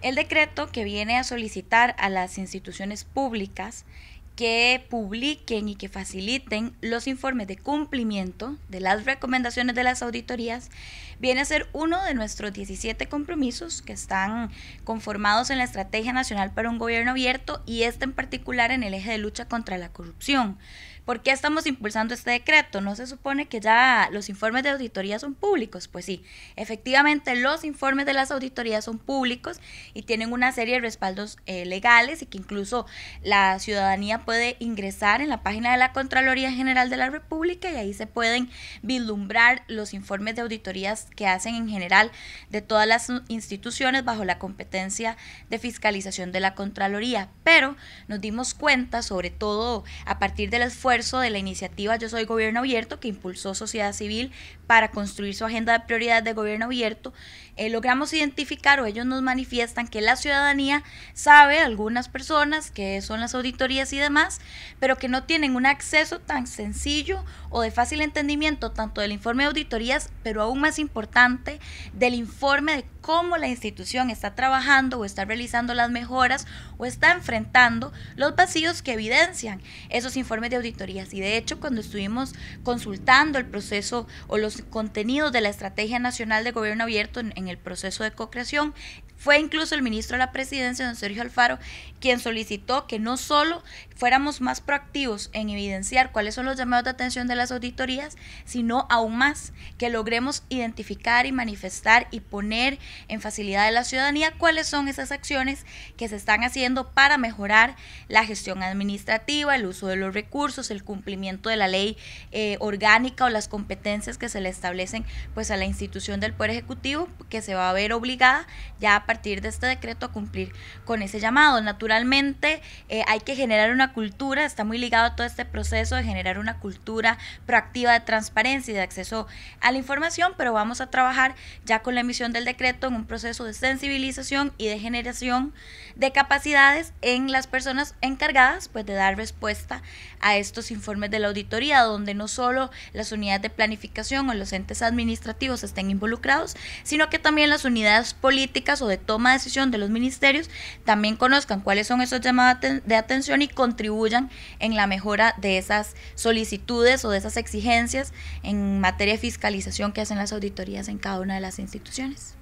El decreto que viene a solicitar a las instituciones públicas que publiquen y que faciliten los informes de cumplimiento de las recomendaciones de las auditorías viene a ser uno de nuestros 17 compromisos que están conformados en la Estrategia Nacional para un Gobierno Abierto y este en particular en el eje de lucha contra la corrupción. ¿Por qué estamos impulsando este decreto? ¿No se supone que ya los informes de auditoría son públicos? Pues sí, efectivamente los informes de las auditorías son públicos y tienen una serie de respaldos eh, legales y que incluso la ciudadanía puede ingresar en la página de la Contraloría General de la República y ahí se pueden vislumbrar los informes de auditorías que hacen en general de todas las instituciones bajo la competencia de fiscalización de la Contraloría. Pero nos dimos cuenta, sobre todo a partir del esfuerzo de la iniciativa Yo Soy Gobierno Abierto, que impulsó Sociedad Civil para construir su agenda de prioridades de gobierno abierto, eh, logramos identificar o ellos nos manifiestan que la ciudadanía sabe, algunas personas, que son las auditorías y demás, pero que no tienen un acceso tan sencillo o de fácil entendimiento tanto del informe de auditorías, pero aún más importante, del informe de cómo la institución está trabajando o está realizando las mejoras o está enfrentando los vacíos que evidencian esos informes de auditorías. Y de hecho, cuando estuvimos consultando el proceso o los contenidos de la Estrategia Nacional de Gobierno Abierto en, en el proceso de co-creación, fue incluso el ministro de la Presidencia, don Sergio Alfaro, quien solicitó que no solo fuéramos más proactivos en evidenciar cuáles son los llamados de atención de las auditorías, sino aún más que logremos identificar y manifestar y poner en facilidad de la ciudadanía cuáles son esas acciones que se están haciendo para mejorar la gestión administrativa, el uso de los recursos, el cumplimiento de la ley eh, orgánica o las competencias que se le establecen pues a la institución del Poder Ejecutivo que se va a ver obligada ya a partir de este decreto a cumplir con ese llamado. Naturalmente eh, hay que generar una cultura, está muy ligado a todo este proceso de generar una cultura proactiva de transparencia y de acceso a la información, pero vamos a trabajar ya con la emisión del decreto en un proceso de sensibilización y de generación de capacidades en las personas encargadas pues de dar respuesta a estos informes de la auditoría, donde no solo las unidades de planificación o los entes administrativos estén involucrados, sino que también las unidades políticas o toma de decisión de los ministerios también conozcan cuáles son esos llamados de atención y contribuyan en la mejora de esas solicitudes o de esas exigencias en materia de fiscalización que hacen las auditorías en cada una de las instituciones.